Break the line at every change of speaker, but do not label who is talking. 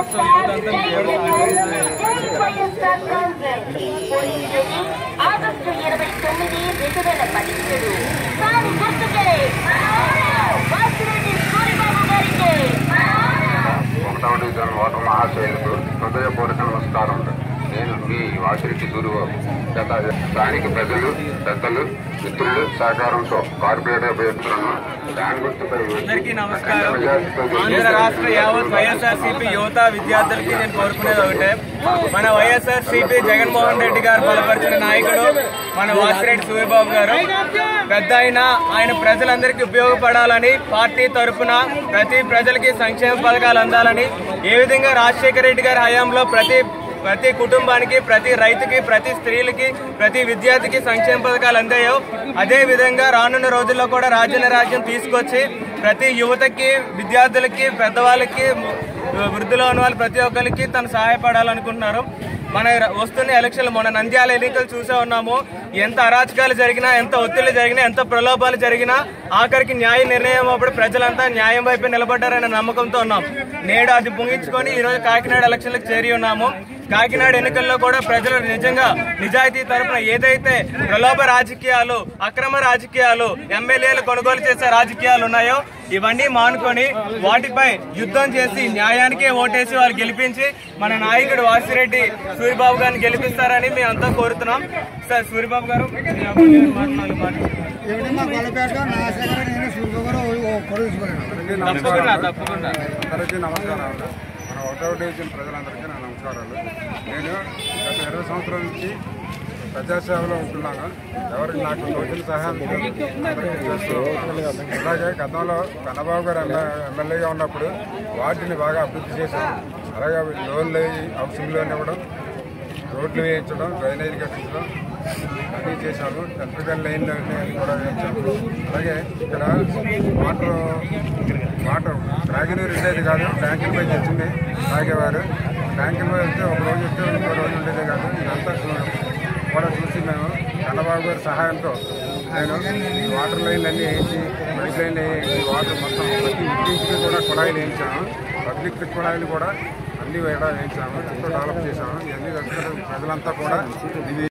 రాష్ట్ర ఆగస్టు ఇరవై తొమ్మిది రెండు వేల పదిహేడు హృదయపూర్వక నమస్కారం. నేను మీ వాసిరెడ్డి సూరిబాబు గత స్థానిక ప్రజలు పెద్దలు మిత్రులు సహకారంతో కార్పొరేటర్ అభ్యర్థులను
అందరికీ నమస్కారం. ఆంధ్ర రాష్ట్ర యావత్ వైఎస్ఆర్సీపీ యువత విద్యార్థులకి నేను కోరుకునేది ఒకటే. మన వైఎస్ఆర్సీపీ జగన్మోహన్ రెడ్డి గారు బలపరిచిన నాయకుడు మన వాసిరెడ్డి సూర్యబాబు గారు. పెద్ద అయినా ఆయన ప్రజలందరికీ ఉపయోగపడాలని పార్టీ తరఫున ప్రతి ప్రజలకి సంక్షేమ పథకాలు అందాలని ఏ విధంగా రాజశేఖర రెడ్డి గారి హయాంలో ప్రతి ప్రతి కుటుంబానికి ప్రతి రైతుకి ప్రతి స్త్రీలకి ప్రతి విద్యార్థికి సంక్షేమ పథకాలు అందాయో. అదే విధంగా రానున్న రోజుల్లో కూడా రాజ్యాన్ని రాజ్యం తీసుకొచ్చి ప్రతి యువతకి విద్యార్థులకి పెద్దవాళ్ళకి వృద్ధిలో ఉన్న వాళ్ళు ప్రతి ఒక్కరికి తను సహాయపడాలనుకుంటున్నారు. మన వస్తున్న ఎలక్షన్లు మన నంద్యాల ఎన్నికలు చూసే ఉన్నాము. ఎంత అరాచకాలు జరిగినా ఎంత ఒత్తిళ్ళు జరిగినా ఎంత ప్రలోభాలు జరిగినా ఆఖరికి న్యాయ నిర్ణయం అప్పుడు ప్రజలంతా న్యాయం వైపు నిలబడ్డారనే నమ్మకంతో ఉన్నాం. నేడు అది ముగించుకొని ఈరోజు కాకినాడ ఎలక్షన్లకు చేరి ఉన్నాము. కాకినాడ ఎన్నికల్లో కూడా ప్రజలు నిజంగా నిజాయితీ తరపున ఏదైతే ప్రలోభ రాజకీయాలు అక్రమ రాజకీయాలు ఎమ్మెల్యేలు కొనుగోలు చేసే రాజకీయాలు ఉన్నాయో ఇవన్నీ మానుకొని వాటిపై యుద్ధం చేసి న్యాయానికే ఓటేసి వాళ్ళు గెలిపించి మన నాయకుడు వాసిరెడ్డి సూరిబాబు గారిని గెలిపిస్తారని మేము అంతా కోరుతున్నాం. సార్ గారు
సూర్యబాబు పొడుచుకున్నాను
తప్పకుండా తప్పకుండా.
మన ఒకటో డివిజన్ ప్రజలందరికీ నా నమస్కారాలు. నేను గత ఇరవై సంవత్సరాల నుంచి ప్రజాసేవలో ఉంటున్నాను. ఎవరికి నాకు తోచిన సహాయం అలాగే గతంలో కన్నబాబు గారు ఎమ్మెల్యేగా ఉన్నప్పుడు వాటిని బాగా అభివృద్ధి చేశాను అలాగే లోన్లు హౌసింగ్ లోన్ ఇవ్వడం రోడ్లు వేయించడం డ్రైనేజ్ కట్టించడం అన్నీ చేశాము ఎలక్ట్రికల్ లైన్ కూడా వేయించాము అలాగే ఇక్కడ వాటర్ వాటర్ ట్రాగిని ఉండేది కాదు ట్యాంకుల పై తెచ్చింది తాగేవారు. ట్యాంకుల పై వస్తే ఒక రోజు వస్తే ఇంకో రోజు ఉండేది కాదు. ఇదంతా కూడా చూసి మేము కన్నబాబు గారి సహాయంతో నేను వాటర్ లైన్లు అన్నీ వేయించి పైప్ లైన్లు వాటర్ మొత్తం ప్రతి ఇంటికి కూడా కుళాయిలు వేయించాము. పబ్లిక్ కుళాయిలు కూడా అన్ని వేయడా వేయించాము. ఎంతో డెవలప్ చేశాము. ఇవన్నీ ప్రజలంతా కూడా ఇది